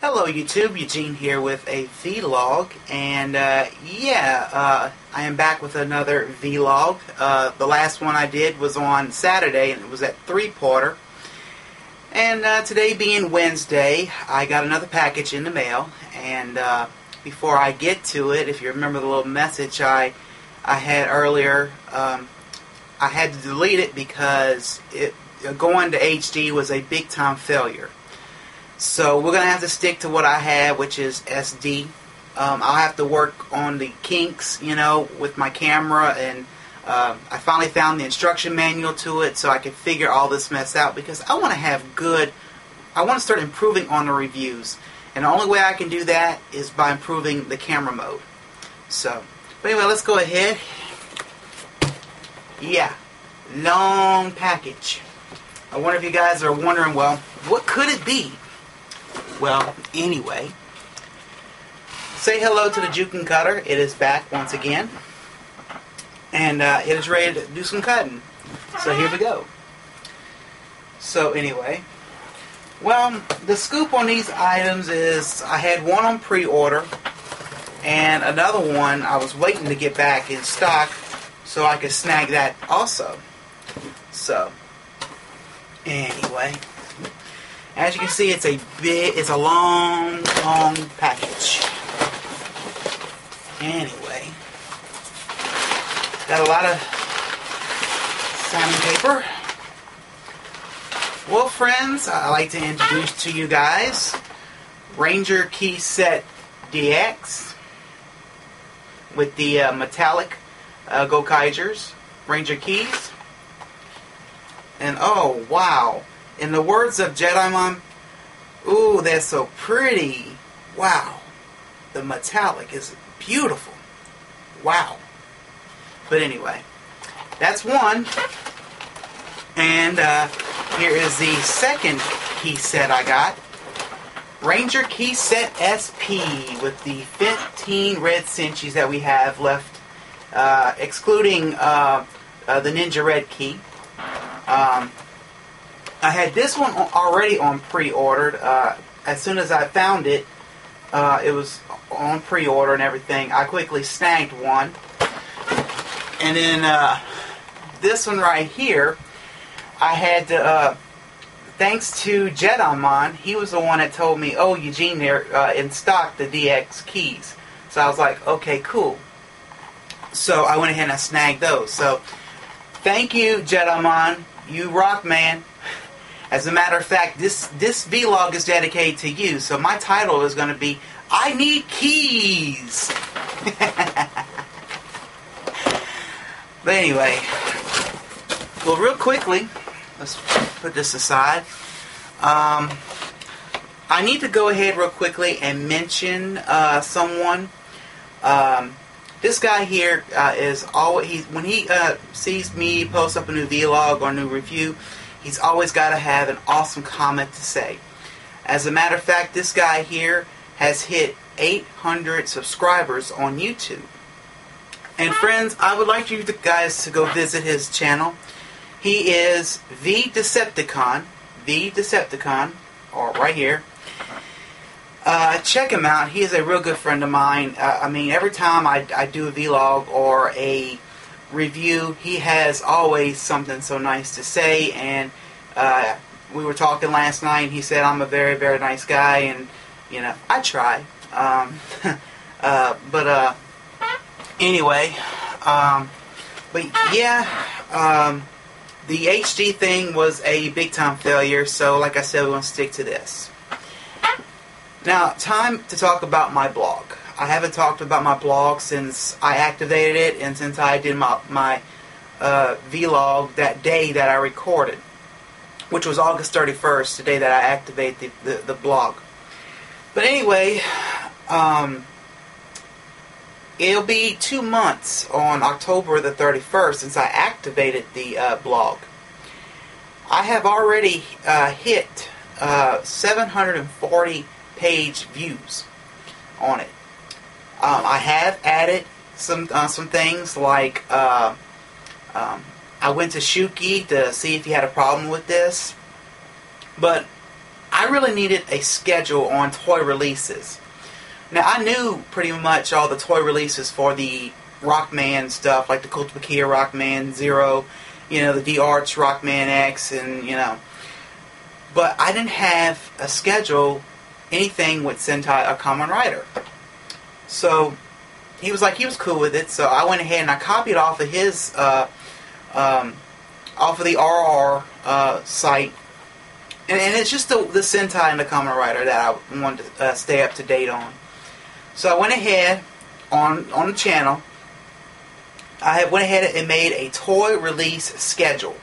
Hello YouTube, Eugene here with a vlog, and uh, yeah, uh, I am back with another vlog. Uh, the last one I did was on Saturday, and it was at Three Porter. And uh, today being Wednesday, I got another package in the mail, and uh, before I get to it, if you remember the little message I I had earlier, um, I had to delete it because it going to HD was a big time failure. So we're going to have to stick to what I have, which is SD. Um, I'll have to work on the kinks, you know, with my camera, and um, I finally found the instruction manual to it so I can figure all this mess out because I want to have good, I want to start improving on the reviews. And the only way I can do that is by improving the camera mode. So, but anyway, let's go ahead. Yeah, long package. I wonder if you guys are wondering, well, what could it be? Well, anyway, say hello to the Jukin Cutter. It is back once again. And uh, it is ready to do some cutting. So here we go. So anyway, well, the scoop on these items is I had one on pre-order and another one I was waiting to get back in stock so I could snag that also. So, anyway. As you can see, it's a big, it's a long, long package. Anyway, got a lot of salmon paper. Well, friends, I'd like to introduce to you guys Ranger Key Set DX with the uh, metallic uh, Gokaigers, Ranger keys. And oh, wow. In the words of Jedi Mom, ooh, they're so pretty. Wow. The metallic is beautiful. Wow. But anyway, that's one. And uh, here is the second key set I got. Ranger Key Set SP with the 15 red cinchies that we have left, uh, excluding uh, uh the Ninja Red key. Um, I had this one already on pre-ordered. Uh, as soon as I found it, uh, it was on pre-order and everything. I quickly snagged one, and then uh, this one right here, I had to. Uh, thanks to Jedamon, he was the one that told me, "Oh, Eugene, they're uh, in stock the DX keys." So I was like, "Okay, cool." So I went ahead and I snagged those. So thank you, Jedamon. You rock, man. As a matter of fact, this this vlog is dedicated to you. So my title is going to be I need keys. but anyway, well, real quickly, let's put this aside. Um, I need to go ahead real quickly and mention uh, someone. Um, this guy here uh, is always he when he uh, sees me post up a new vlog or new review He's always got to have an awesome comment to say. As a matter of fact, this guy here has hit 800 subscribers on YouTube. And friends, I would like you guys to go visit his channel. He is the Decepticon, the Decepticon, or right here. Uh, check him out. He is a real good friend of mine. Uh, I mean, every time I, I do a vlog or a review. He has always something so nice to say, and uh, we were talking last night. he said I'm a very, very nice guy, and you know I try. Um, uh, but uh, anyway, um, but yeah, um, the HD thing was a big time failure. So, like I said, we're gonna stick to this. Now, time to talk about my blog. I haven't talked about my blog since I activated it and since I did my, my uh, vlog that day that I recorded, which was August 31st, the day that I activated the, the, the blog. But anyway, um, it'll be two months on October the 31st since I activated the uh, blog. I have already uh, hit uh, 740 page views on it. Um, I have added some uh, some things like uh, um, I went to Shuki to see if he had a problem with this, but I really needed a schedule on toy releases. Now I knew pretty much all the toy releases for the Rockman stuff, like the Kotobukiya Rockman Zero, you know, the D-Arts Rockman X, and you know. But I didn't have a schedule, anything with Sentai or Kamen Rider. So he was like, he was cool with it. So I went ahead and I copied off of his, uh, um, off of the RR uh, site. And, and, it's just the, the Sentai and the Kamen Rider that I wanted to uh, stay up to date on. So I went ahead on on the channel. I went ahead and made a toy release schedule.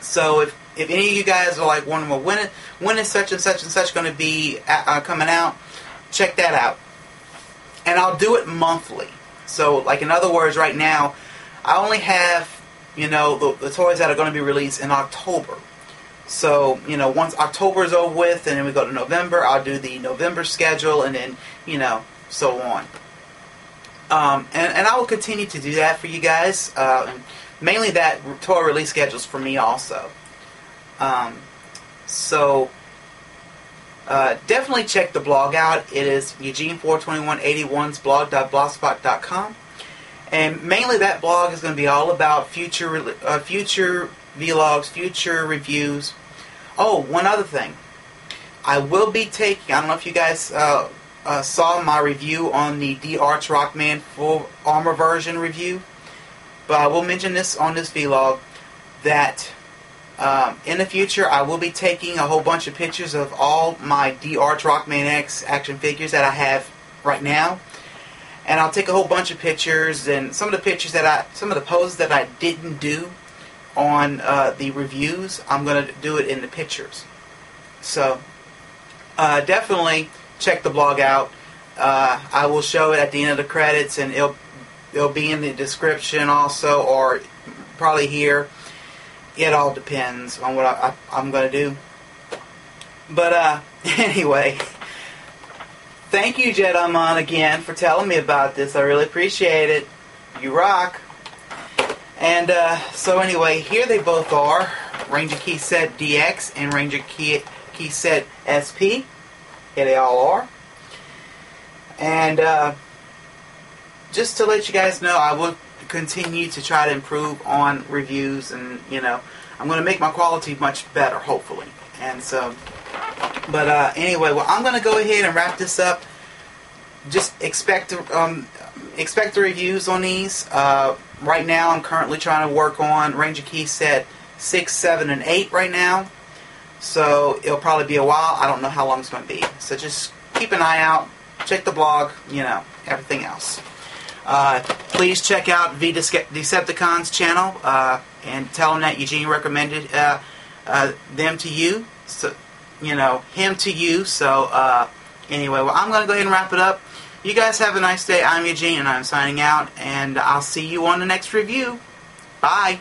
So if if any of you guys are like wondering, well, when when is such and such and such going to be uh, coming out, check that out and I'll do it monthly. So, like in other words, right now, I only have you know the, the toys that are going to be released in October. So, you know, once October is over with, and then we go to November, I'll do the November schedule, and then you know, so on. Um, and, and I will continue to do that for you guys. Uh, and mainly that toy release schedules for me also. Um, so uh, definitely check the blog out. It is Eugene42181's blog.blogspot.com. And mainly that blog is going to be all about future uh, future vlogs, future reviews. Oh, one other thing. I will be taking, I don't know if you guys uh, uh saw my review on the D-Arts Rockman full armor version review, but I will mention this on this vlog that um, in the future, I will be taking a whole bunch of pictures of all my D-Arts Rockman X action figures that I have right now. And I'll take a whole bunch of pictures and some of the pictures that I, some of the poses that I didn't do on uh, the reviews, I'm going to do it in the pictures. So uh, definitely check the blog out. Uh, I will show it at the end of the credits and it'll, it'll be in the description also or probably here it all depends on what I, am going to do. But uh, anyway, thank you, Jedamon, again for telling me about this. I really appreciate it. You rock. And uh, so anyway, here they both are, Ranger Key Set DX and Ranger Key, Key Set SP. Here they all are. And uh, just to let you guys know, I will continue to try to improve on reviews and you know I'm going to make my quality much better hopefully. And so but uh, anyway well I'm going to go ahead and wrap this up. Just expect um, expect the reviews on these. Uh, right now I'm currently trying to work on Ranger Key set 6 7 and 8 right now. So it'll probably be a while. I don't know how long it's going to be. So just keep an eye out. Check the blog you know everything else. Uh, please check out Vdecepticon's channel uh, and tell them that Eugene recommended uh, uh, them to you. So, you know, him to you. So, uh, anyway, well, I'm going to go ahead and wrap it up. You guys have a nice day. I'm Eugene, and I'm signing out, and I'll see you on the next review. Bye.